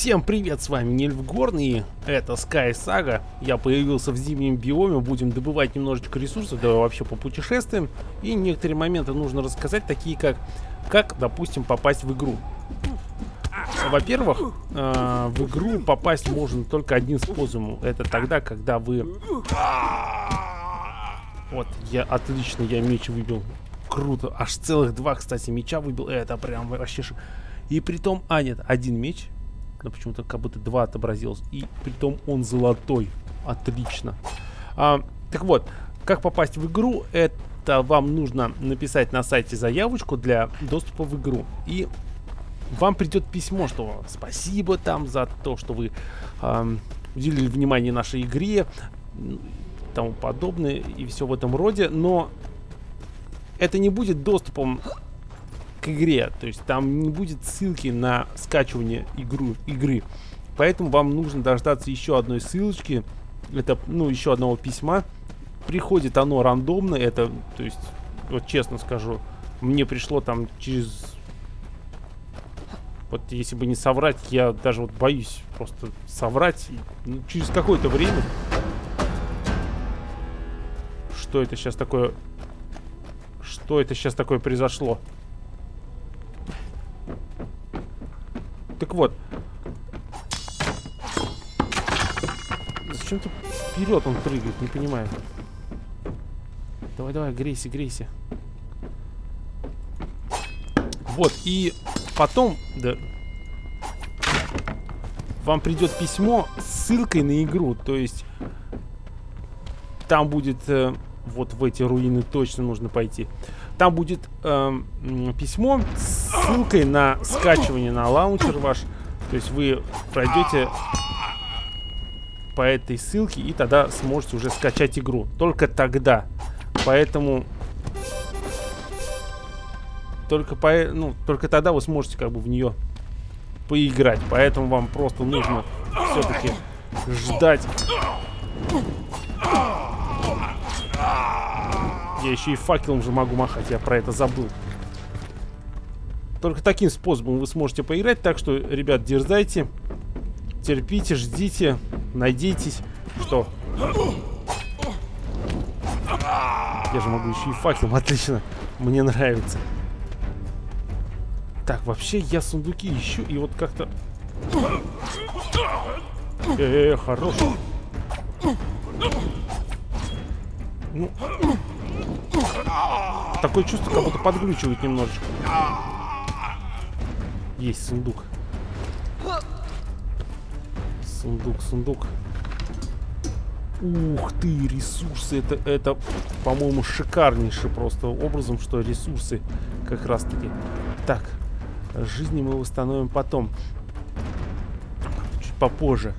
Всем привет, с вами Нильфгорн и это Sky Saga. Я появился в зимнем биоме, будем добывать немножечко ресурсов, да вообще по путешествиям. И некоторые моменты нужно рассказать, такие как, как, допустим, попасть в игру. Во-первых, э, в игру попасть можно только одним способом. Это тогда, когда вы... Вот, я отлично, я меч выбил. Круто. Аж целых два, кстати, меча выбил. Это прям вообще... И при том, а нет, один меч но почему-то как будто два отобразилось. И притом он золотой. Отлично. А, так вот, как попасть в игру, это вам нужно написать на сайте заявочку для доступа в игру. И вам придет письмо, что спасибо там за то, что вы э, уделили внимание нашей игре, тому подобное и все в этом роде. Но это не будет доступом к игре. То есть там не будет ссылки на скачивание игру, игры. Поэтому вам нужно дождаться еще одной ссылочки. Это, ну, еще одного письма. Приходит оно рандомно. Это, то есть, вот честно скажу, мне пришло там через... Вот если бы не соврать, я даже вот боюсь просто соврать. Ну, через какое-то время... Что это сейчас такое... Что это сейчас такое произошло? Так вот. Зачем ты вперед он прыгает, не понимаю. Давай, давай, грейся, грейся. Вот, и потом, да, вам придет письмо с ссылкой на игру. То есть, там будет, э, вот в эти руины точно нужно пойти. Там будет э, письмо с ссылкой на скачивание на лаунчер ваш. То есть вы пройдете по этой ссылке и тогда сможете уже скачать игру. Только тогда. Поэтому только по, ну, только тогда вы сможете как бы в нее поиграть. Поэтому вам просто нужно все-таки ждать я еще и факелом же могу махать, я про это забыл. Только таким способом вы сможете поиграть, так что, ребят, дерзайте, терпите, ждите, надейтесь, что... Я же могу еще и факелом, отлично, мне нравится. Так, вообще я сундуки ищу, и вот как-то... Э, -э, хорош. Ну, Такое чувство, как будто подглючивает немножечко. Есть сундук. Сундук, сундук. Ух ты, ресурсы. Это, это по-моему, шикарнейший просто образом, что ресурсы как раз-таки. Так, жизни мы восстановим потом. Чуть попозже.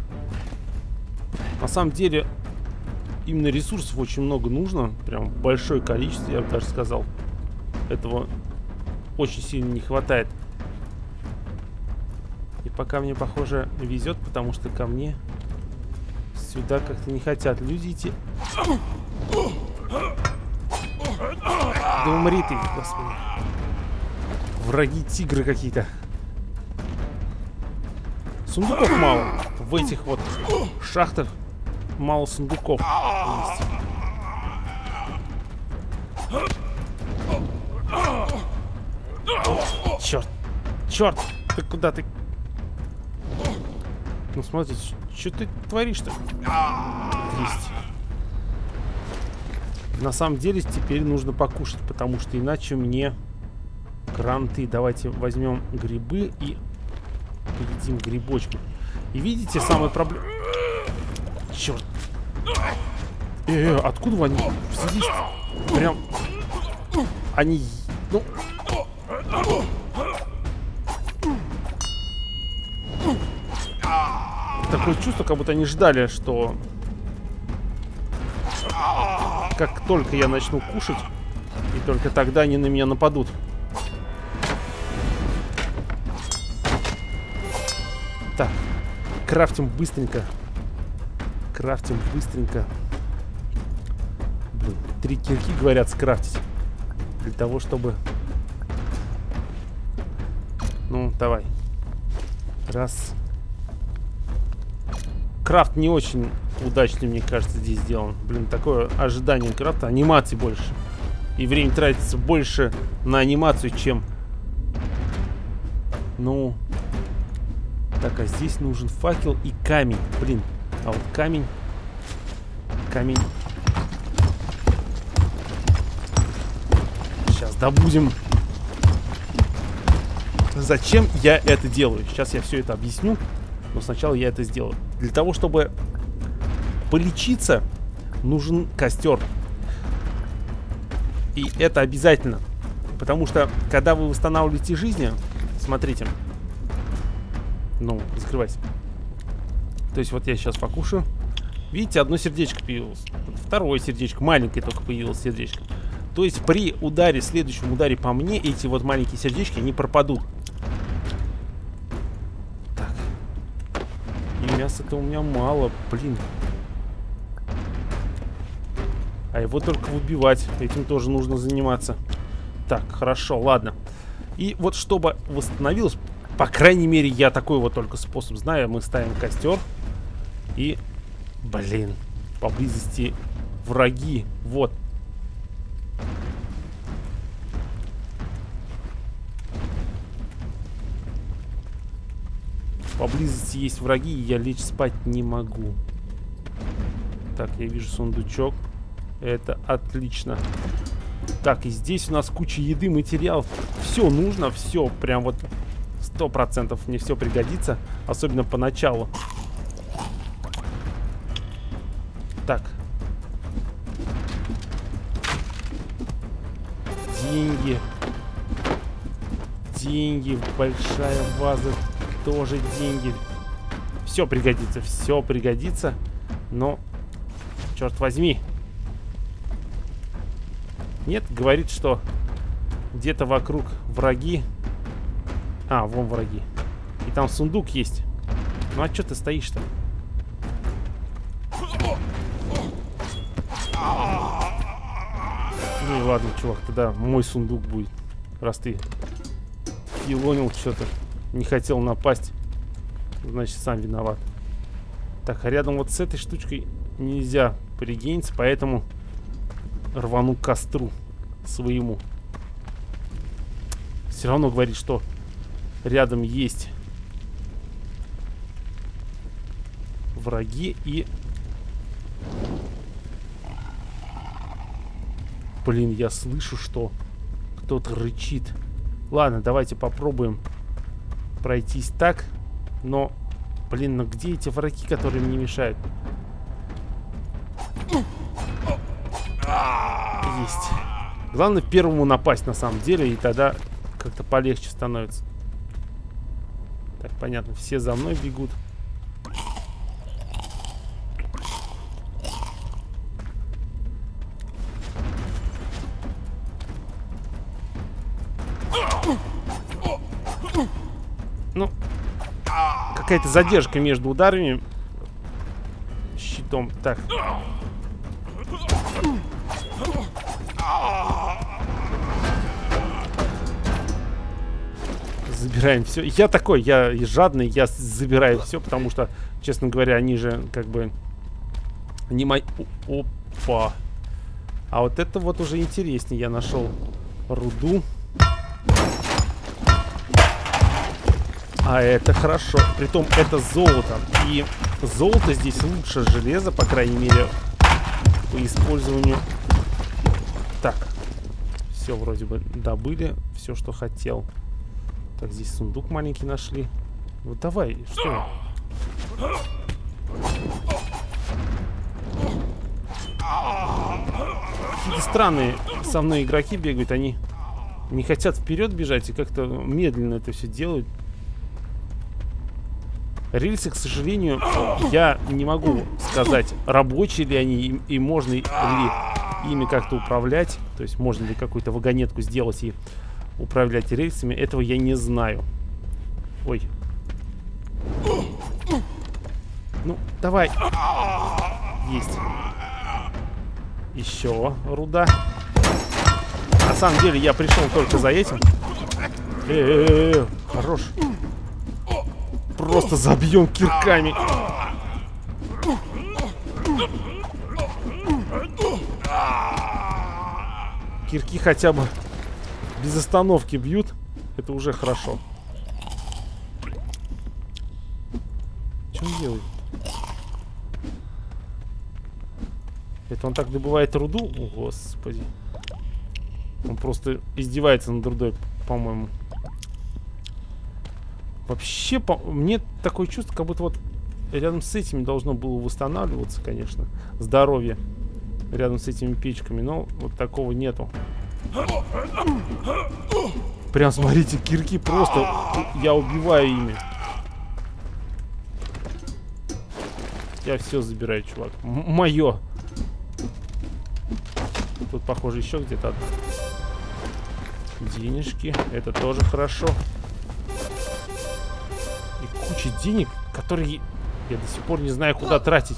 На самом деле, именно ресурсов очень много нужно. Прям большое количество, я бы даже сказал. Этого очень сильно не хватает. И пока мне, похоже, везет, потому что ко мне сюда как-то не хотят люди идти. Да умри ты, господи. Враги тигры какие-то. Сундуков мало в этих вот шахтах мало сундуков. Черт! Черт! Ты куда ты? Ну смотри, что ты творишь-то? На самом деле теперь нужно покушать, потому что иначе мне кранты. Давайте возьмем грибы и поедим грибочки. И видите, самая проблема... Черт. Э, э, откуда они взялись? Прям... Они... Ну... Такое чувство, как будто они ждали, что... Как только я начну кушать, и только тогда они на меня нападут. Так, крафтим быстренько крафтим быстренько. Блин, три кирки, говорят, скрафтить. Для того, чтобы... Ну, давай. Раз. крафт не очень удачный, мне кажется, здесь сделан. Блин, такое ожидание крафта, анимации больше. И время тратится больше на анимацию, чем... Ну... Так, а здесь нужен факел и камень. Блин, а вот камень... Камень... Сейчас добудем. Зачем я это делаю? Сейчас я все это объясню. Но сначала я это сделаю. Для того, чтобы полечиться, нужен костер. И это обязательно. Потому что, когда вы восстанавливаете жизни, смотрите. Ну, закрывайся. То есть вот я сейчас покушаю. Видите, одно сердечко появилось. Второе сердечко, маленькое только появилось сердечко. То есть при ударе, следующем ударе по мне, эти вот маленькие сердечки, они пропадут. Так. И мяса-то у меня мало, блин. А его только выбивать. Этим тоже нужно заниматься. Так, хорошо, ладно. И вот чтобы восстановилось, по крайней мере, я такой вот только способ знаю. Мы ставим костер. И, блин, поблизости враги. Вот. Поблизости есть враги, и я лечь спать не могу. Так, я вижу сундучок. Это отлично. Так, и здесь у нас куча еды, материалов. Все нужно, все. Прям вот сто процентов мне все пригодится. Особенно поначалу. Деньги. Деньги. Большая ваза. Тоже деньги. Все пригодится. Все пригодится. Но, черт возьми. Нет, говорит, что где-то вокруг враги. А, вон враги. И там сундук есть. Ну а что ты стоишь-то? Ну ладно, чувак, тогда мой сундук будет. Раз ты филонил что-то. Не хотел напасть. Значит, сам виноват. Так, а рядом вот с этой штучкой нельзя пригениться, поэтому рвану костру своему. Все равно говорит, что рядом есть враги и... Блин, я слышу, что кто-то рычит. Ладно, давайте попробуем пройтись так. Но, блин, ну где эти враги, которые мне мешают? Есть. Главное первому напасть на самом деле, и тогда как-то полегче становится. Так, понятно, все за мной бегут. Какая-то задержка между ударами щитом. Так. Забираем все. Я такой, я жадный, я забираю все, потому что, честно говоря, они же как бы не мои... Опа. А вот это вот уже интереснее. Я нашел руду. А это хорошо. Притом это золото. И золото здесь лучше железа, по крайней мере, по использованию. Так. Все вроде бы добыли. Все, что хотел. Так, здесь сундук маленький нашли. Вот давай, что? Какие-то странные со мной игроки бегают, они не хотят вперед бежать и как-то медленно это все делают. Рельсы, к сожалению, я не могу сказать, рабочие ли они и, можно ли ими как-то управлять. То есть можно ли какую-то вагонетку сделать и управлять рельсами, этого я не знаю. Ой. Ну, давай. Есть. Еще руда. На самом деле я пришел только за этим. Э -э -э -э. Хорош просто забьем кирками. Кирки хотя бы без остановки бьют. Это уже хорошо. Что он делает? Это он так добывает руду? О, господи. Он просто издевается над рудой, по-моему. Вообще, по мне такое чувство, как будто вот рядом с этими должно было восстанавливаться, конечно, здоровье. Рядом с этими печками, но вот такого нету. Прям смотрите, кирки просто я убиваю ими. Я все забираю, чувак. Мое. Тут, похоже, еще где-то денежки. Это тоже хорошо. И куча денег, которые я до сих пор не знаю, куда тратить.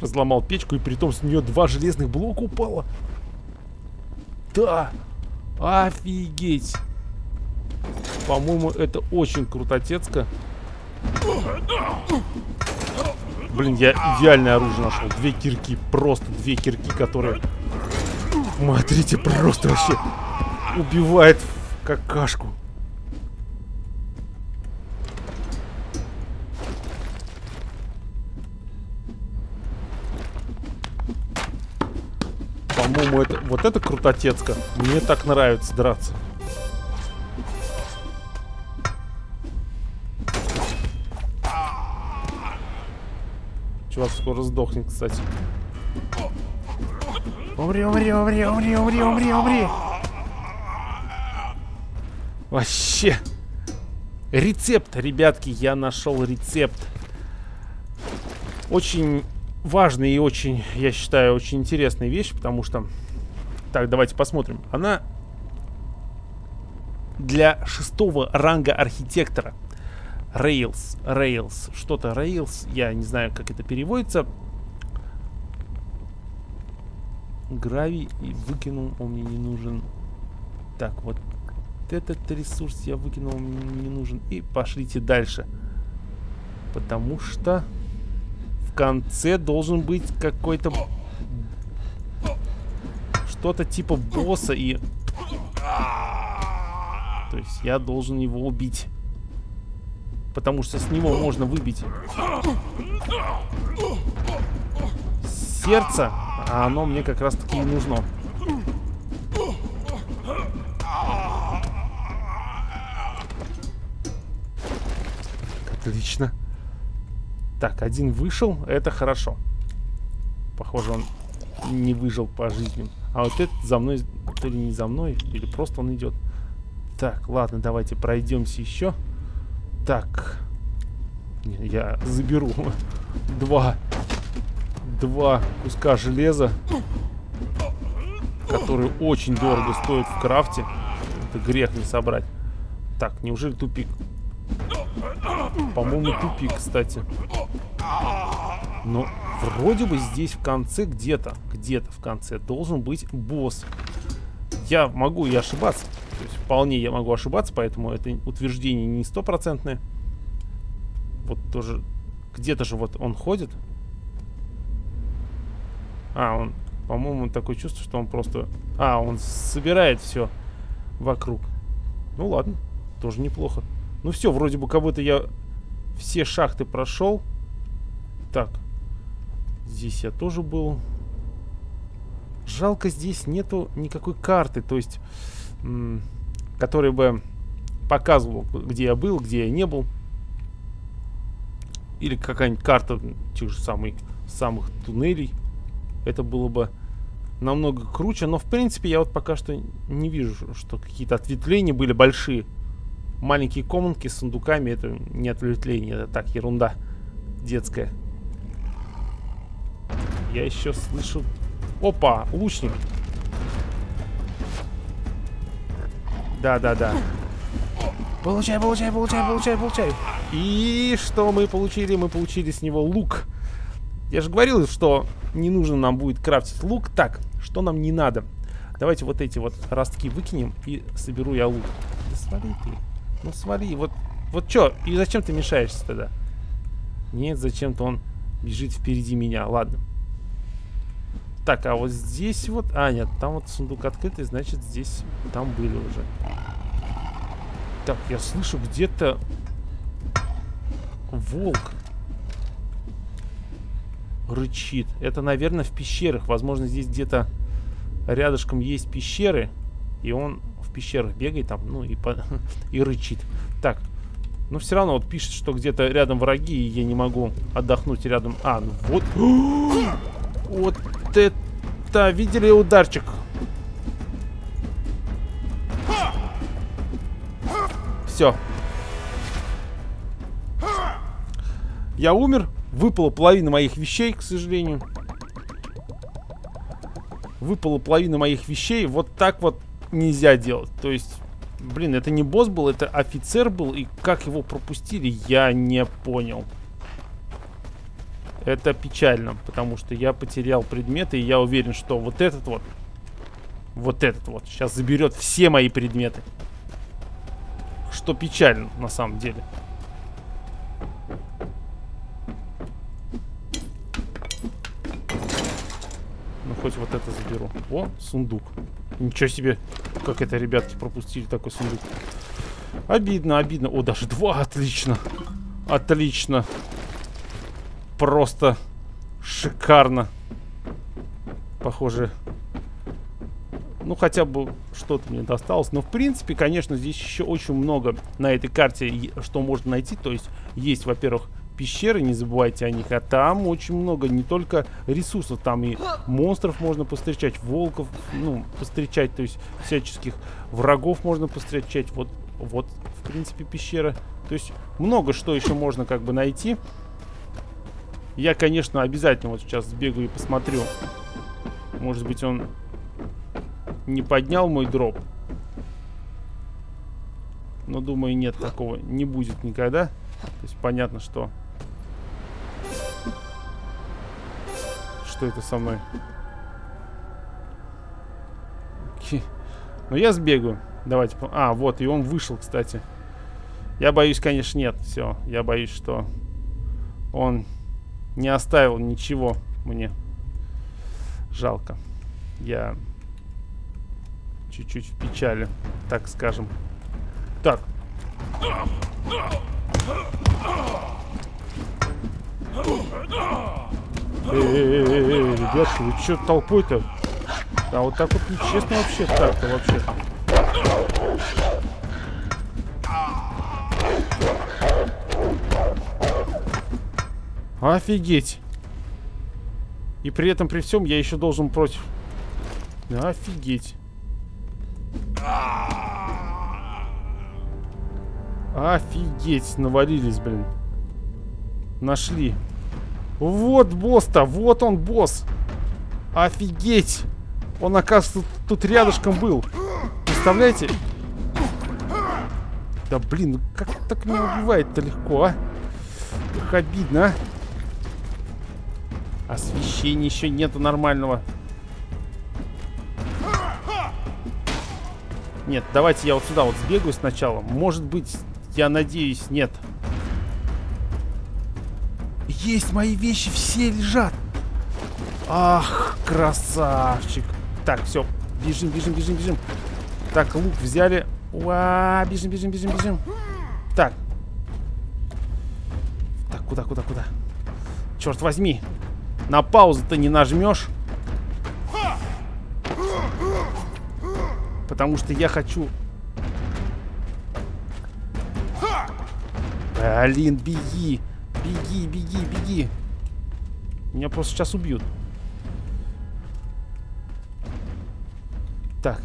Разломал печку, и при том с нее два железных блока упало. Да! Офигеть! По-моему, это очень крутотецко. Блин, я идеальное оружие нашел. Две кирки. Просто две кирки, которые... Смотрите, просто вообще убивает какашку. По-моему, это вот это крутотецко. Мне так нравится драться. Чувак скоро сдохнет, кстати. Умри, умри, умри, умри, умри, умри, умри. Вообще. Рецепт, ребятки, я нашел рецепт. Очень важная и очень, я считаю, очень интересная вещь, потому что... Так, давайте посмотрим. Она для шестого ранга архитектора. Rails, Rails, что-то Rails, я не знаю, как это переводится. Гравий и выкинул, он мне не нужен. Так, вот этот ресурс я выкинул, мне не нужен. И пошлите дальше. Потому что в конце должен быть какой-то... Что-то типа босса и... То есть я должен его убить потому что с него можно выбить сердце, а оно мне как раз таки и нужно. Отлично. Так, один вышел, это хорошо. Похоже, он не выжил по жизни. А вот этот за мной, или не за мной, или просто он идет. Так, ладно, давайте пройдемся еще. Так. Я заберу два, два куска железа, которые очень дорого стоят в крафте. Это грех не собрать. Так, неужели тупик? По-моему, тупик, кстати. Но вроде бы здесь в конце где-то, где-то в конце должен быть босс. Я могу и ошибаться. То есть вполне я могу ошибаться, поэтому это утверждение не стопроцентное. Вот тоже... Где-то же вот он ходит. А, он... По-моему, такое чувство, что он просто... А, он собирает все вокруг. Ну ладно, тоже неплохо. Ну все, вроде бы как будто я все шахты прошел. Так. Здесь я тоже был. Жалко, здесь нету никакой карты. То есть который бы показывал, где я был, где я не был. Или какая-нибудь карта тех же самых, самых туннелей. Это было бы намного круче. Но, в принципе, я вот пока что не вижу, что какие-то ответвления были большие. Маленькие комнатки с сундуками, это не ответвление, это так, ерунда детская. Я еще слышу... Опа, лучник. Да, да, да. Получай, получай, получай, получай, получай. И что мы получили? Мы получили с него лук. Я же говорил, что не нужно нам будет крафтить лук. Так, что нам не надо? Давайте вот эти вот ростки выкинем и соберу я лук. Да свали ты. Ну свали. Вот, вот что? И зачем ты мешаешься тогда? Нет, зачем-то он Бежит впереди меня. Ладно. Так, а вот здесь вот... А, нет, там вот сундук открытый, значит, здесь... Там были уже. Так, я слышу где-то... Волк. Рычит. Это, наверное, в пещерах. Возможно, здесь где-то рядышком есть пещеры. И он пещерах бегает там, ну, и, по... и рычит. Так, но все равно вот пишет, что где-то рядом враги, и я не могу отдохнуть рядом. А, ну вот. вот это... Видели ударчик? Все. Я умер. Выпала половина моих вещей, к сожалению. Выпала половина моих вещей. Вот так вот нельзя делать. То есть Блин, это не босс был, это офицер был. И как его пропустили, я не понял. Это печально, потому что я потерял предметы, и я уверен, что вот этот вот, вот этот вот, сейчас заберет все мои предметы. Что печально, на самом деле. Ну, хоть вот это заберу. О, сундук. Ничего себе, как это ребятки пропустили такой сундук. Обидно, обидно. О, даже два, отлично. Отлично. Просто шикарно. Похоже, ну хотя бы что-то мне досталось. Но в принципе, конечно, здесь еще очень много на этой карте, что можно найти. То есть есть, во-первых, пещеры, не забывайте о них. А там очень много не только ресурсов, там и монстров можно постречать, волков, ну, постречать, то есть всяческих врагов можно постречать. Вот, вот, в принципе, пещера. То есть много что еще можно как бы найти. Я, конечно, обязательно вот сейчас сбегаю и посмотрю. Может быть, он не поднял мой дроп. Но думаю, нет такого. Не будет никогда. То есть понятно, что что это со мной. Но ну, я сбегаю. Давайте. А, вот, и он вышел, кстати. Я боюсь, конечно, нет. Все, я боюсь, что он не оставил ничего мне. Жалко. Я чуть-чуть в печали, так скажем. Так. Эй, ребятки, вы что толпой-то? А вот так вот нечестно вообще так-то вообще. Офигеть. И при этом, при всем, я еще должен против. Офигеть. Офигеть, навалились, блин. Нашли. Вот босс-то, вот он босс. Офигеть. Он, оказывается, тут, рядышком был. Представляете? Да блин, ну как так меня убивает-то легко, а? Как обидно, а? Освещения еще нету нормального. Нет, давайте я вот сюда вот сбегаю сначала. Может быть, я надеюсь, нет. Есть мои вещи, все лежат. Ах, красавчик. Так, все, бежим, бежим, бежим, бежим. Так, лук взяли. Уа, бежим, бежим, бежим, бежим. Так. Так, куда, куда, куда? Черт возьми. На паузу-то не нажмешь. Потому что я хочу... Блин, беги. Беги, беги, беги. Меня просто сейчас убьют. Так.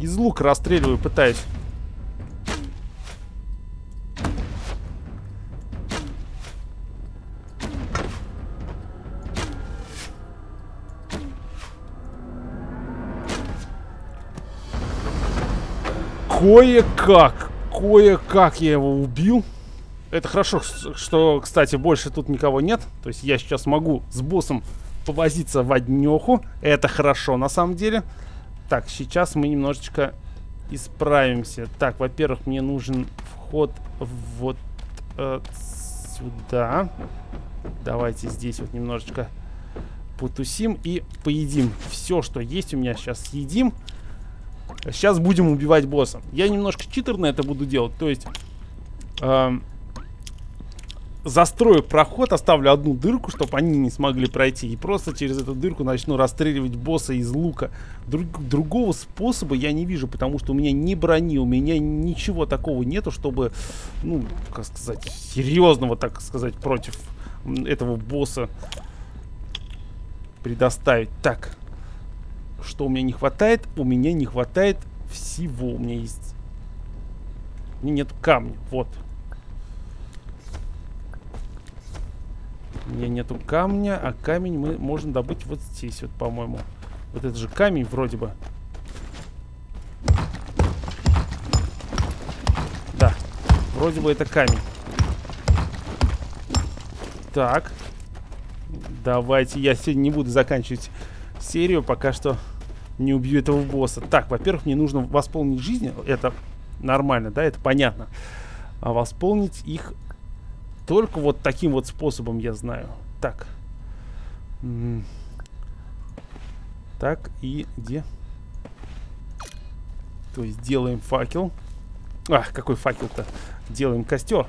Из лука расстреливаю, пытаюсь. Кое-как, кое-как я его убил. Это хорошо, что, кстати, больше тут никого нет. То есть я сейчас могу с боссом повозиться в однеху. Это хорошо, на самом деле. Так, сейчас мы немножечко исправимся. Так, во-первых, мне нужен вход вот э, сюда. Давайте здесь вот немножечко потусим и поедим. Все, что есть у меня сейчас съедим. Сейчас будем убивать босса. Я немножко читерно это буду делать. То есть... Э, застрою проход, оставлю одну дырку, чтобы они не смогли пройти. И просто через эту дырку начну расстреливать босса из лука. Друг, другого способа я не вижу, потому что у меня ни брони, у меня ничего такого нету, чтобы, ну, как сказать, серьезного, так сказать, против этого босса предоставить. Так, что у меня не хватает? У меня не хватает всего. У меня есть... У меня нет камня, вот. У меня нету камня, а камень мы можем добыть вот здесь вот, по-моему. Вот это же камень вроде бы. Да, вроде бы это камень. Так. Давайте, я сегодня не буду заканчивать серию, пока что не убью этого босса. Так, во-первых, мне нужно восполнить жизни. Это нормально, да, это понятно. А восполнить их только вот таким вот способом я знаю. Так. Так, и где? То есть делаем факел. Ах, какой факел-то? Делаем костер.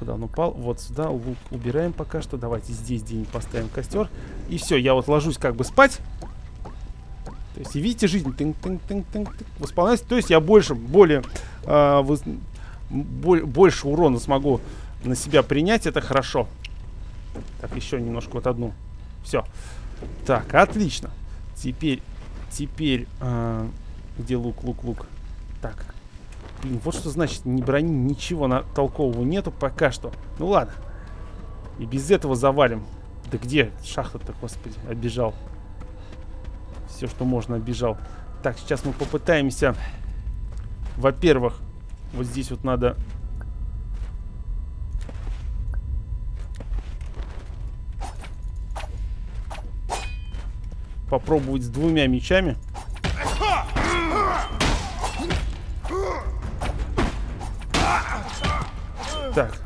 Куда он упал? Вот сюда. Лук убираем пока что. Давайте здесь где-нибудь поставим костер. И все, я вот ложусь как бы спать. То есть, видите, жизнь тынк -тынк -тынк -тынк -тынк, восполняется. То есть я больше, более, э, воз, боль, больше урона смогу на себя принять, это хорошо. Так, еще немножко вот одну. Все. Так, отлично. Теперь, теперь, э, где лук, лук, лук? Так. Блин, вот что значит, ни брони, ничего на толкового нету пока что. Ну ладно. И без этого завалим. Да где шахта-то, господи, обижал. Все, что можно, обижал. Так, сейчас мы попытаемся... Во-первых, вот здесь вот надо попробовать с двумя мечами. Так.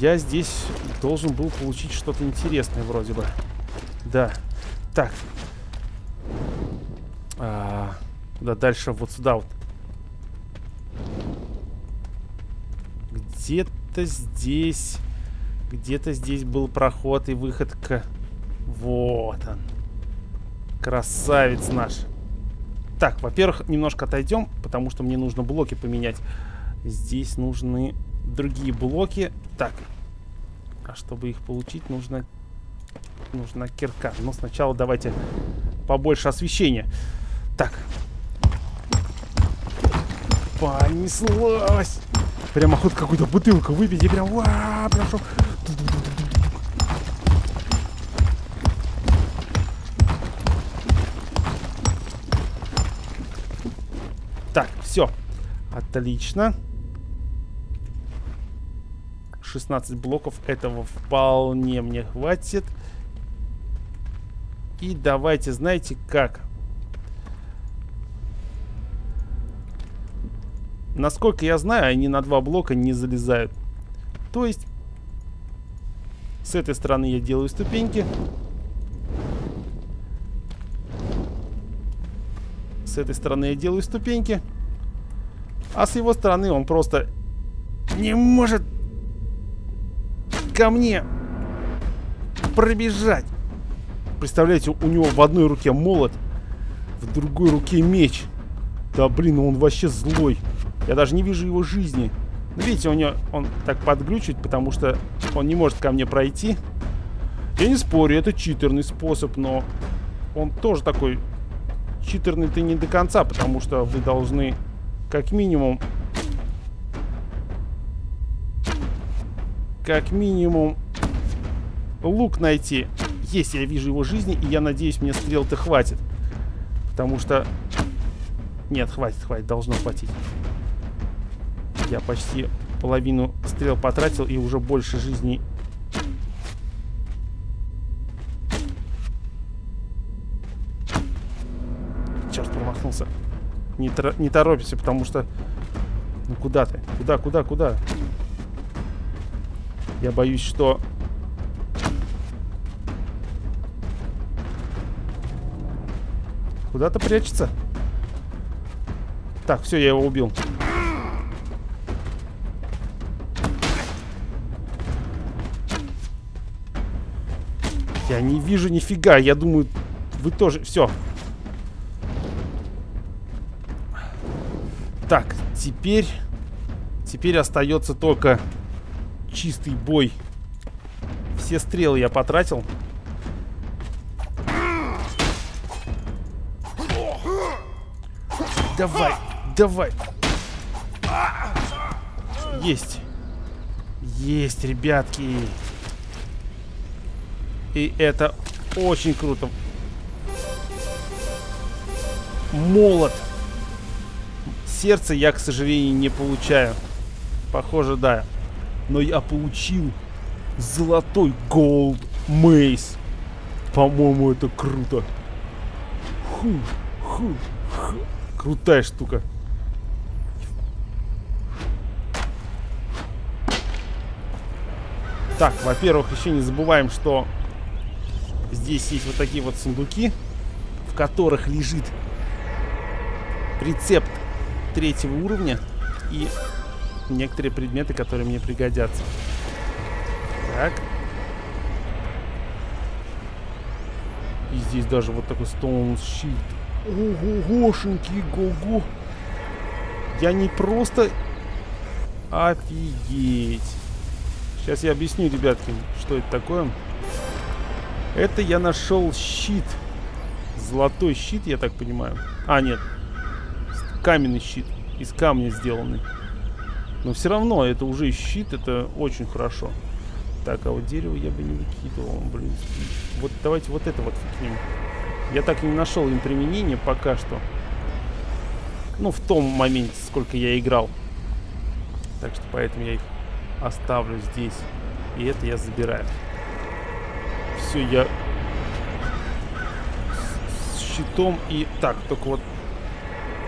Я здесь должен был получить что-то интересное вроде бы. Да. Так. А, да, дальше вот сюда вот. Где-то здесь... Где-то здесь был проход и выход к вот он. Красавец наш. Так, во-первых, немножко отойдем, потому что мне нужно блоки поменять. Здесь нужны другие блоки. Так. А чтобы их получить, нужно... Нужна кирка. Но сначала давайте побольше освещения. Так. Понеслась. Прям охот какую-то бутылку выпить и прям... Ва, прям шо... Все. Отлично. 16 блоков. Этого вполне мне хватит. И давайте, знаете как? Насколько я знаю, они на два блока не залезают. То есть, с этой стороны я делаю ступеньки. С этой стороны я делаю ступеньки. А с его стороны он просто не может ко мне пробежать. Представляете, у него в одной руке молот, в другой руке меч. Да блин, он вообще злой. Я даже не вижу его жизни. Ну, видите, у него он так подглючит, потому что он не может ко мне пройти. Я не спорю, это читерный способ, но он тоже такой читерный-то не до конца, потому что вы должны как минимум... Как минимум лук найти. Есть, я вижу его жизни, и я надеюсь, мне стрел-то хватит. Потому что... Нет, хватит, хватит, должно хватить. Я почти половину стрел потратил и уже больше жизни Черт, промахнулся. Не, тор не торопимся, потому что... Ну куда ты? Куда, куда, куда? Я боюсь, что... Куда-то прячется. Так, все, я его убил. Я не вижу нифига. Я думаю, вы тоже... Все. Так, теперь... Теперь остается только чистый бой. Все стрелы я потратил. Давай, давай. Есть. Есть, ребятки. И это очень круто. Молот. Сердце я, к сожалению, не получаю. Похоже, да. Но я получил золотой голд мейс. По-моему, это круто. Ху, ху, ху. Крутая штука. Так, во-первых, еще не забываем, что Здесь есть вот такие вот сундуки, в которых лежит рецепт третьего уровня и некоторые предметы, которые мне пригодятся. Так. И здесь даже вот такой Stone Shield. Ого-гошеньки, го-го. Я не просто... Офигеть. Сейчас я объясню, ребятки, что это такое. Это я нашел щит. Золотой щит, я так понимаю. А, нет. Каменный щит. Из камня сделанный. Но все равно, это уже щит, это очень хорошо. Так, а вот дерево я бы не выкидывал, блин. Вот давайте вот это вот выкинем. Я так и не нашел им применения пока что. Ну, в том моменте, сколько я играл. Так что поэтому я их оставлю здесь. И это я забираю все, я с щитом и... Так, только вот,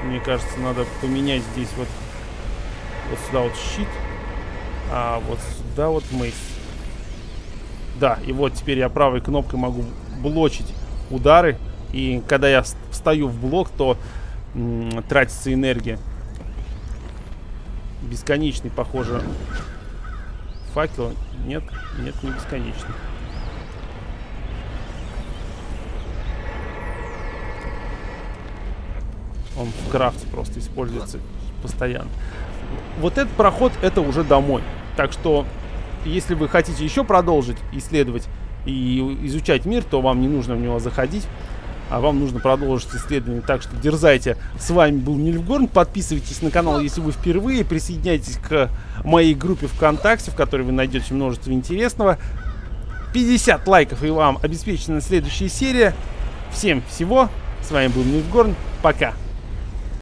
мне кажется, надо поменять здесь вот, вот сюда вот щит, а вот сюда вот мейс. Да, и вот теперь я правой кнопкой могу блочить удары, и когда я встаю в блок, то тратится энергия. Бесконечный, похоже, факел. Нет, нет, не бесконечный. Он в крафте просто используется постоянно. Вот этот проход, это уже домой. Так что, если вы хотите еще продолжить исследовать и изучать мир, то вам не нужно в него заходить. А вам нужно продолжить исследование. Так что дерзайте. С вами был Нильфгорн. Подписывайтесь на канал, если вы впервые. Присоединяйтесь к моей группе ВКонтакте, в которой вы найдете множество интересного. 50 лайков и вам обеспечена следующая серия. Всем всего. С вами был Нильфгорн. Пока.